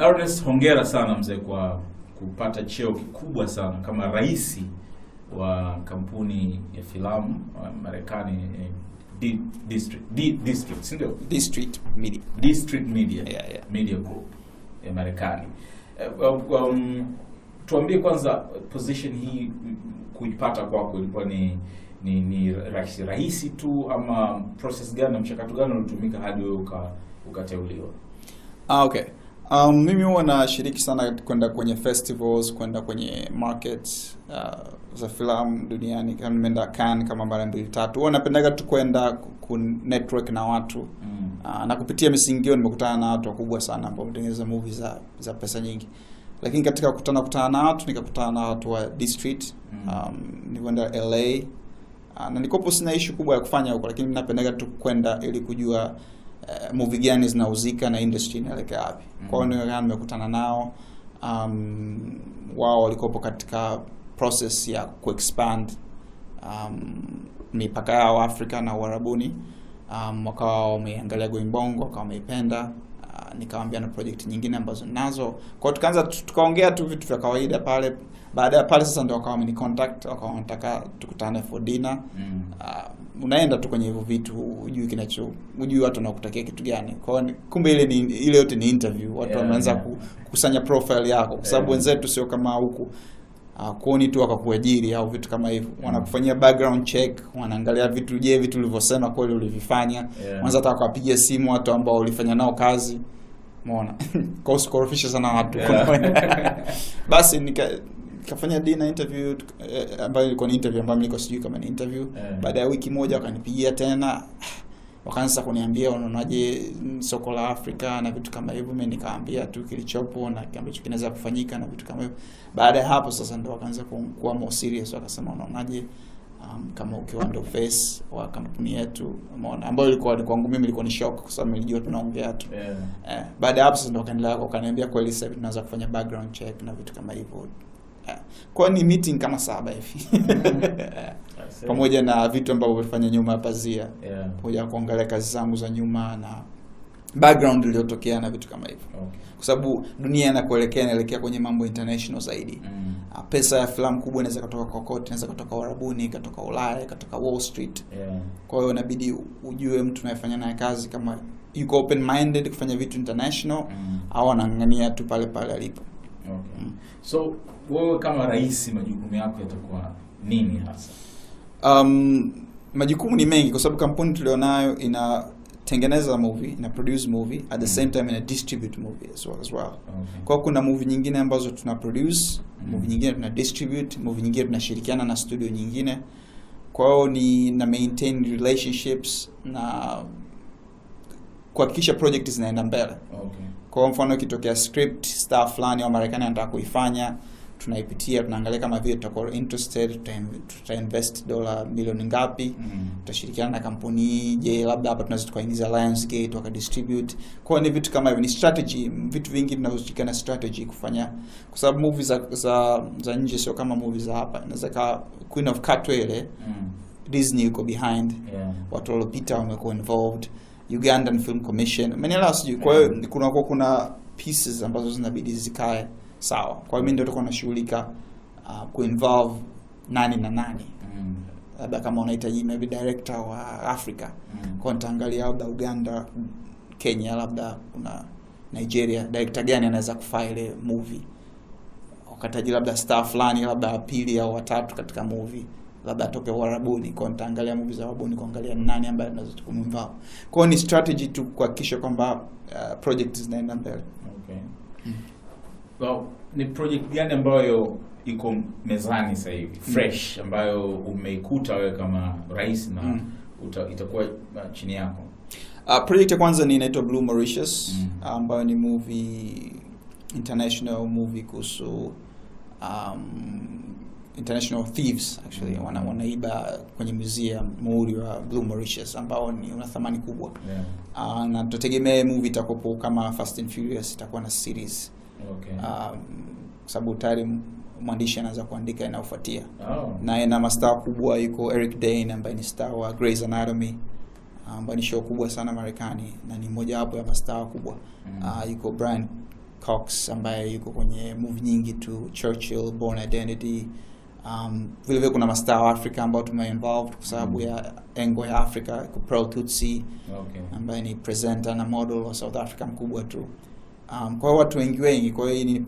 Ernest, hongera sana mzee kwa kupata cheo kikubwa sana kama rais wa kampuni ya filamu wa Marekani eh, D, district, D, district, si ndio? District Media. District Media, Yeah, yeah. Media Group ya Marekani. Eh, um, tuambie kwanza position hii kuipata kwako ilikuwa ni ni, ni rahisi rahisi tu ama process gani na mchakato gani ulitumika hadi wewe uka, ukateuliwa? Ah, okay. Um, mimi huwa nashiriki sana kwenda kwenye festivals, kwenda kwenye markets uh, za filamu duniani. Kama nimeenda Cannes kama mara mbili tatu, huwa napendaga tu kwenda ku network na watu Mm. uh, na kupitia misingi hiyo nimekutana na watu wakubwa sana ambao wametengeneza movie za za pesa nyingi, lakini katika kukutana kutana na watu nikakutana na watu wa district Mm. um, nilikwenda LA uh, na nikopo sina issue kubwa ya kufanya huko, lakini napendaga tu kwenda ili kujua uh, movie gani zinauzika na industry inaelekea wapi. Mm. Kwa hiyo ndio nimekutana nao um, wao walikopo katika process ya kuexpand um, mipaka yao Afrika na Uarabuni um, wakawa wameangalia Going Bongo wakawa wameipenda uh, nikawambia na project nyingine ambazo ninazo kwao, tukaanza tukaongea tu vitu vya kawaida pale. Baada ya pale sasa ndio wakawa wameni contact wakawa wanataka tukutane for dinner Mm. uh, unaenda tu kwenye hivyo vitu hujui kinacho hujui watu wanakutakia kitu gani. Kwa hiyo kumbe ile ni ile yote ni interview. Watu Yeah, wameanza yeah. ku- kukusanya profile yako. Kwa sababu Yeah. wenzetu sio kama huku. Uh, kuoni tu wakakuajiri au vitu kama hivyo. Wanakufanyia background check wanaangalia vitu je vitu ulivyosema kweli ulivifanya. Yeah. wanaanza hata wakapigia simu watu ambao ulifanya nao kazi. Umeona? Kwa usikorofisha sana watu. Yeah. basi nika nikafanya dina interview eh, ambayo ilikuwa ni interview ambayo nilikuwa sijui kama ni interview Yeah. baada ya wiki moja wakanipigia tena wakaanza kuniambia unaonaje mm, soko la Afrika na vitu kama hivyo. Mimi nikaambia tu kilichopo na ambacho kinaweza kufanyika na vitu kama hivyo. Baada ya hapo sasa ndo wakaanza kuwa more serious, wakasema unaonaje um, kama ukiwa ndo face wa kampuni yetu, umeona, ambayo ilikuwa ni kwangu mimi ilikuwa ni shock kwa sababu nilijua tunaongea tu Yeah. Eh, baada ya hapo sasa ndo wakaendelea wakaniambia kweli sasa tunaanza tunaweza kufanya background check na vitu kama hivyo. Eh, kwa ni meeting kama saba hivi see. pamoja na vitu ambavyo vifanya nyuma ya pazia Yeah. pamoja na kuangalia kazi zangu za nyuma na background iliyotokea na vitu kama hivyo, Okay. kwa sababu dunia inakuelekea inaelekea kwenye mambo international zaidi. Mm. Pesa ya filamu kubwa inaweza kutoka kokote, inaweza kutoka warabuni ikatoka Ulaya, ikatoka Wall Street. Yeah. Kwa hiyo inabidi ujue mtu unayefanya naye kazi kama yuko open minded kufanya vitu international Mm. au anang'ang'ania tu pale pale alipo. Mm. So wewe kama rais majukumu yako yatakuwa nini hasa? Um, majukumu ni mengi kwa sababu kampuni tulionayo ina tengeneza movie, ina produce movie at the same time ina distribute movie as well, as well. Okay. Kwa kuna movie nyingine ambazo tuna produce, Mm. movie nyingine tuna distribute, movie nyingine tunashirikiana na studio nyingine. Kwa hiyo ni na maintain relationships na kuhakikisha project zinaenda mbele. Okay. Kwa mfano ikitokea script star fulani wa Marekani anataka kuifanya, tunaipitia, tunaangalia kama vile tutakuwa interested, tuta- tutainvest dola milioni ngapi, Mm. tutashirikiana na kampuni hii. Je, labda hapa tunaweza tukaingiza Lionsgate wakadistribute. Kwa hiyo ni vitu kama hivyo, ni strategy, vitu vingi vinavyoshirikiana na strategy kufanya, kwa sababu movie za za, za nje sio kama movie za hapa. Inaweza kaa Queen of Katwe ile Mm. Disney yuko behind Yeah. watu waliopita wamekuwa involved Ugandan Film Commission. Umenielewa sijui? Kwa hiyo kuna kwa kuna pieces ambazo zinabidi zikae sawa. Kwa hiyo mimi ndio nitakuwa nashughulika uh, kuinvolve nani na nani. Mm. labda kama unahitaji maybe director wa Africa. Mm. kwa nitaangalia labda Uganda Kenya labda kuna Nigeria. Director gani anaweza kufaa ile movie? Wakataji labda star fulani labda wa pili au watatu katika movie labda atoke Uarabuni kwa nitaangalia movie za Uarabuni kuangalia angalia nani ambaye anaweza kumvaa. Kwa hiyo ni strategy tu kuhakikisha kwamba uh, project zinaenda mbele. Okay. Mm. Well, ni project gani ambayo iko mezani sasa hivi fresh ambayo umeikuta wewe kama rais na Mm. uta, itakuwa uh, chini yako? Uh, project ya kwanza ni inaitwa Blue Mauritius Mm. ambayo ni movie international movie kuhusu um, international thieves actually Mm. wana, wanaiba kwenye museum muhuri wa Blue Mauritius ambao ni una thamani kubwa. Yeah. Uh, na tutegemee movie itakopo kama Fast and Furious itakuwa na series Okay. um, sababu tayari mwandishi anaanza kuandika inayofuatia oh. na ina mastaa kubwa yuko Eric Dane ambaye ni star wa Grey's Anatomy ambayo ni show kubwa sana Marekani na ni mmoja wapo ya mastaa kubwa Mm. uh, yuko Brian Cox ambaye yuko kwenye movie nyingi tu Churchill, Born Identity. Um, vile vile kuna mastaa wa afrika ambao tume involved kwa sababu ya engo ya afrika ku Pearl Tutsi Okay. ambaye ni presenter na model wa South Africa mkubwa tu. Um, kwa hiyo watu wengi wengi, kwa hiyo hii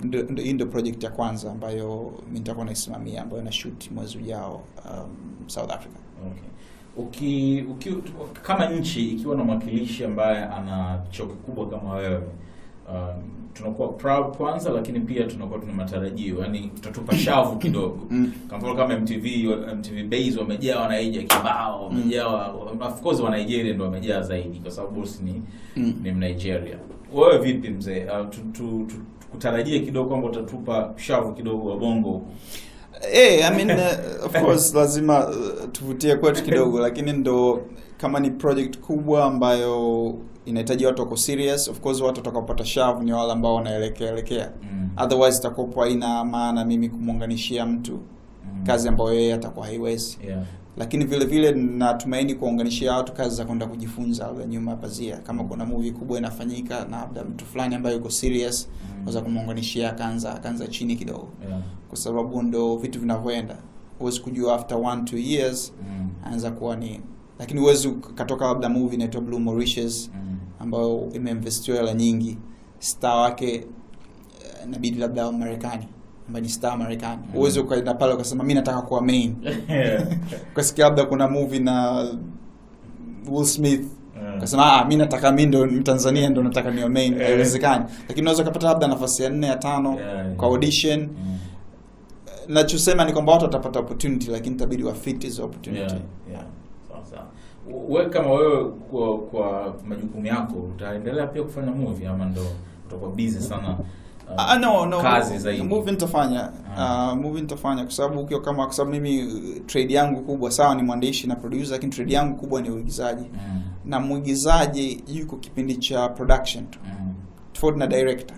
ndio- project ya kwanza ambayo mimi nitakuwa naisimamia ambayo na shoot mwezi ujao um, South Africa. Okay. Uki, uki, kama nchi ikiwa na mwakilishi ambaye ana cheo kikubwa kama wewe um, tunakuwa proud kwanza, lakini pia tunakuwa tuna matarajio, yani tutatupa shavu kidogo. Mm. Kwa mfano kama MTV MTV Base wamejaa wanaija kibao, wamejaa wa- of course wa Nigeria ndio wamejaa zaidi kwa sababu boss ni Mm. ni Nigeria. Wewe vipi mzee? Uh, tu, tu, tu, kutarajie kidogo kwamba utatupa shavu kidogo wa bongo. Eh, I mean, uh, of course lazima uh, tuvutie kwetu kidogo, lakini ndo kama ni project kubwa ambayo inahitaji watu wako serious, of course watu watakaopata shavu ni wale ambao wanaelekea elekea. Mm. Otherwise itakuwa haina maana mimi kumuunganishia mtu Mm. kazi ambayo yeye atakuwa haiwezi. Yeah. Lakini vile vile natumaini kuwaunganishia watu kazi za kwenda kujifunza labda nyuma pazia, kama kuna movie kubwa inafanyika na labda mtu fulani ambaye yuko serious, Mm. naweza kumuunganishia akaanza akaanza chini kidogo Yeah. kwa sababu ndo vitu vinavyoenda. Huwezi kujua after one two years Mm. anza kuwa ni, lakini huwezi katoka labda movie inaitwa Blue Mauritius Mm. Ambayo imeinvestiwa hela nyingi, star wake eh, inabidi labda Marekani ambaye ni star Marekani. Mm. uwezi ukaenda pale ukasema mi nataka kuwa main, ukasikia labda kuna movie na Will Smith Yeah. ukasema ah, mi nataka mi ndo Mtanzania ndo nataka niwe main. haiwezekani yeah. lakini unaweza ukapata labda nafasi ya nne ya tano Yeah, yeah. kwa audition Mm. nachosema ni kwamba watu watapata opportunity lakini itabidi wafit hizo opportunity Yeah, yeah. So, sawa. Wewe kama wewe kwa kwa majukumu yako utaendelea pia kufanya movie ama ndo utakuwa busy sana uh, Ah, no, no, kazi zaidi? movie nitafanya uh, movie nitafanya kwa sababu ukiwa kama kwa sababu mimi uh, trade yangu kubwa sawa ni mwandishi na producer lakini trade yangu kubwa ni uigizaji Mm. na mwigizaji yuko kipindi cha production tu Mm. tofauti na director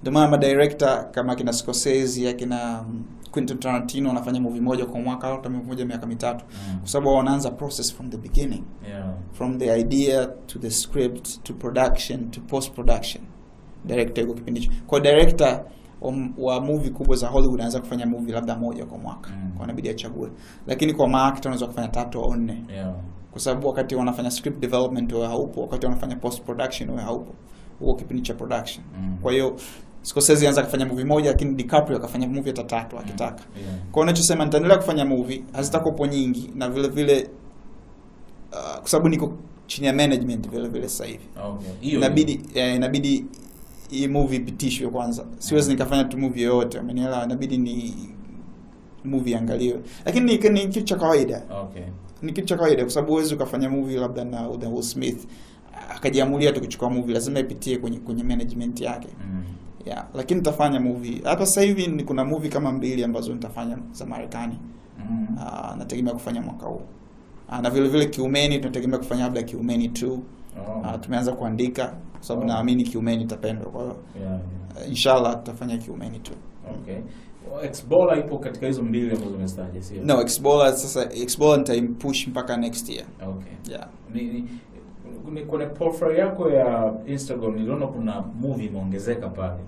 ndio maana madirector kama kina Scorsese akina um, Quentin Tarantino anafanya movie moja kwa mwaka au hata movie moja miaka mitatu Mm. kwa sababu wanaanza process from the beginning Yeah. from the idea to the script to production to post production director yuko kipindi hicho kwa director wa, movie kubwa za Hollywood anaweza kufanya movie labda moja kwa mwaka Mm. kwa inabidi achague lakini kwa maactor anaweza kufanya tatu au nne Yeah. kwa sababu wakati wanafanya script development wewe haupo wakati wanafanya post production wewe haupo huo kipindi cha production Mm. kwa hiyo Scorsese anza kufanya movie moja lakini DiCaprio akafanya movie hata tatu akitaka. Yeah. kwa hiyo unachosema nitaendelea kufanya movie hazitakuwa nyingi na vile vile uh, kwa sababu niko chini ya management vile vile sasa hivi. Okay. Iyo, inabidi eh, inabidi hii movie ipitishwe kwanza. Siwezi nikafanya tu movie yoyote umenielewa? Inabidi ni movie iangaliwe. Lakini ni, ni kitu cha kawaida. Okay. ni kitu cha kawaida kwa sababu huwezi ukafanya movie labda na na Will Smith akajiamulia tu kuchukua movie lazima ipitie kwenye kwenye management yake. Mm. Yeah lakini nitafanya movie hapa sasa hivi ni kuna movie kama mbili ambazo nitafanya za Marekani Mm. uh, nategemea kufanya mwaka huu uh, na vile vile Kiumeni tunategemea kufanya labda Kiumeni tu Oh. uh, tumeanza kuandika kwa sababu Oh. naamini Kiumeni itapendwa kwa hiyo Yeah, yeah. uh, inshallah tutafanya Kiumeni tu. Okay. Xbola ipo katika hizo mbili ambazo sio? no Xbola sasa Xbola nitaimpush mpaka next year Okay. yeah ni, ni kwenye profile yako ya Instagram niliona kuna movie imeongezeka pale.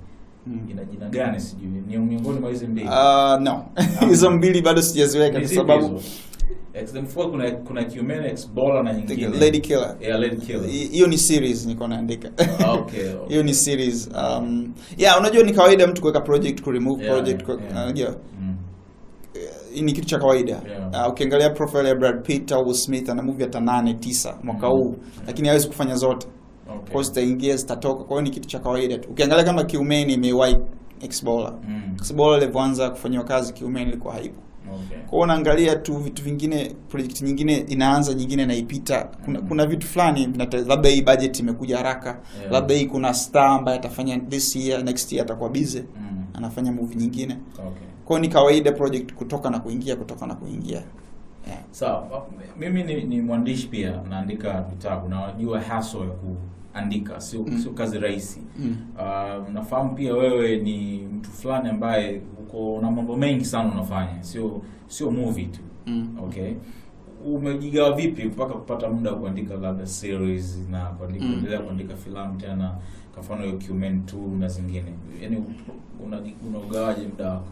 mm. Ina jina gani sijui. Ni miongoni mwa hizi mbili. Uh, no hizo mbili bado sijaziweka kwa sababu hizo? XM4 kuna kuna Cumen Bola na nyingine. Lady Killer Yeah, Lady Killer. Hiyo ni series niko naandika Okay, Hiyo okay. ni series um, yeah unajua ni kawaida mtu kuweka project ku remove Yeah, project yeah. unajua Mm. eh, hii ni kitu cha kawaida Yeah. uh, ukiangalia profile ya Brad Pitt au Smith ana movie hata nane tisa mwaka huu mm. yeah. lakini hawezi kufanya zote Okay. kwa zitaingia zitatoka kwa hiyo ni kitu cha kawaida tu ukiangalia kama Kiumeni imewahi Xbola Mm. Xbola ilivyoanza kufanyiwa kazi Kiumeni ilikuwa haipo Okay. kwa hiyo unaangalia tu vitu vingine project nyingine inaanza nyingine naipita kuna, Mhm. kuna vitu fulani labda hii budget imekuja haraka Yeah. labda hii kuna star ambaye atafanya this year next year atakuwa busy Mm. anafanya movie nyingine Okay. Kwa ni kawaida project kutoka na kuingia kutoka na kuingia yeah. Sawa, mimi ni, ni mwandishi pia, naandika vitabu na najua haso ya kuandika sio Mm. sio kazi rahisi. mm. Uh, nafahamu pia wewe ni mtu fulani ambaye uko na mambo mengi sana unafanya, sio sio movie tu. Mm. Okay, umejigawa vipi mpaka kupata muda wa kuandika labda series na kuandika Mm. endelea kuandika filamu tena kwa mfano hiyo Cumin 2 na zingine yaani unaji- unaugawaje muda wako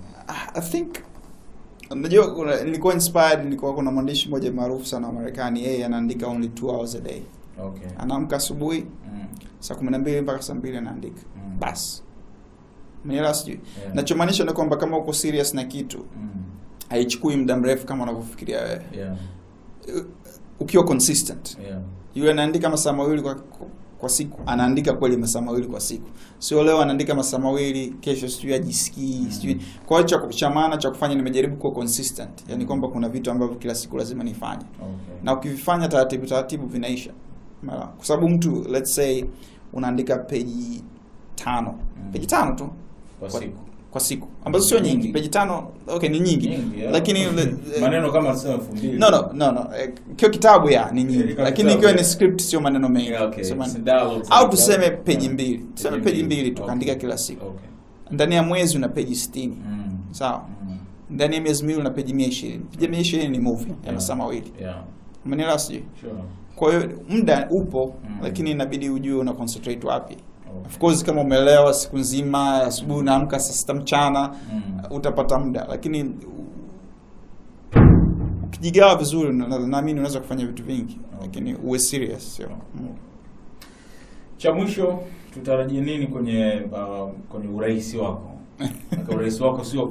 I think unajua kuna- nilikuwa inspired nilikuwa kuna mwandishi mmoja maarufu sana wa Marekani yeye anaandika only 2 hours a day okay anaamka asubuhi mm. saa kumi na mbili mpaka saa mbili anaandika Mm. basi mnielewa sijui Yeah. nachomaanisha ni kwamba kama uko serious na kitu mm. haichukui muda mrefu kama unavyofikiria wewe yeah ukiwa consistent. Yeah. Yule anaandika masaa mawili kwa, kwa siku anaandika kweli masaa mawili kwa siku. Sio leo anaandika masaa mawili kesho sijui ajisikii Mm. sijui. Kwa hiyo cha- cha maana cha kufanya nimejaribu kuwa consistent. Yani Mm. kwamba kuna vitu ambavyo kila siku lazima nifanye. Okay. Na ukivifanya taratibu taratibu vinaisha. Kwa sababu mtu let's say unaandika peji tano. Mm. peji tano tu. Kwa kwa- siku kwa siku ambazo sio nyingi. Peji tano okay ni nyingi, Nyingi, yeah. lakini maneno kama no no no no. Eh, kio kitabu ya ni nyingi. yeah, lakini ikiwa ni script sio maneno mengi. Yeah, okay. so man- au tuseme peji mbili. Tuseme peji mbili tukaandika Okay. kila siku. Okay. Ndani ya mwezi una peji sitini. Mm. sawa? Mm. ndani ya miezi miwili una peji mia ishirini. Peji mia ishirini ni movie ya Yeah. masaa mawili. Yeah. Umenielewa sijui? Sure. Kwa hiyo muda upo Mm. lakini inabidi ujue una concentrate wapi okay. of course kama umelewa siku nzima asubuhi unaamka saa sita mchana mm. utapata muda lakini ukijigawa vizuri na- na- naamini unaweza kufanya vitu vingi Okay. lakini uwe serious sio mm. cha mwisho tutarajie nini kwenye uh, kwenye urais wako urahisi urais wako sio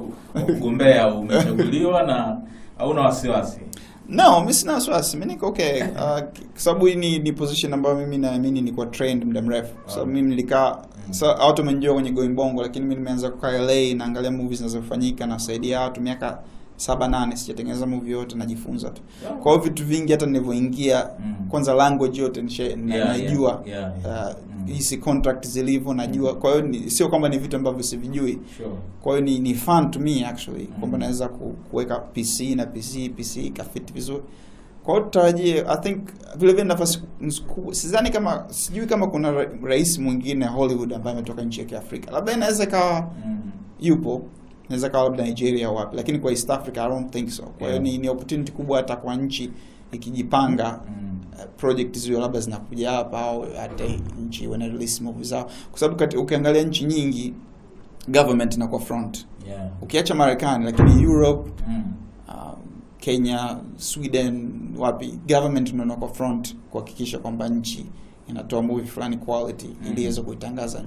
kugombea umechaguliwa na hauna wasiwasi no mi sina wasiwasi. Mimi niko okay. Uh, kwa sababu hii ni, ni position ambayo mimi naamini ni kwa trend muda mrefu. Kwa sababu mimi nilikaa Mm. sa watu wamenijua kwenye going bongo lakini mi nimeanza kukaa LA naangalia movies zinazofanyika nasaidia watu miaka saba nane sijatengeneza movie yote najifunza tu Yeah. kwa hiyo vitu vingi hata nilivyoingia Mm. kwanza language yote nishe- na- Yeah, najua yeah, yeah, yeah. Uh, Mm. contract zilivyo najua Mm. kwa hiyo sio kwamba ni vitu ambavyo sivijui sure kwa hiyo ni, ni fun to me actually Mm. kwamba naweza ku, kuweka pc na pc pc ikafiti vizuri kwa hiyo tutarajie i think vile vile nafasi sidhani kama sijui kama kuna rais mwingine hollywood ambaye ametoka nchi ya kiafrika labda inaweza ikawa mm. yupo inaweza kawa labda nigeria au wapi lakini kwa east africa i don't think so kwa hiyo Yeah. ni, ni opportunity kubwa hata kwa nchi ikijipanga Mm. uh, project hizo labda zinakuja hapa au hata nchi wana release movie zao kwa sababu ukiangalia nchi nyingi government inakuwa front yeah ukiacha marekani lakini europe mm. um, kenya sweden wapi government ndio inakuwa front kuhakikisha kwamba nchi inatoa movie fulani quality mm. ili iweze kuitangaza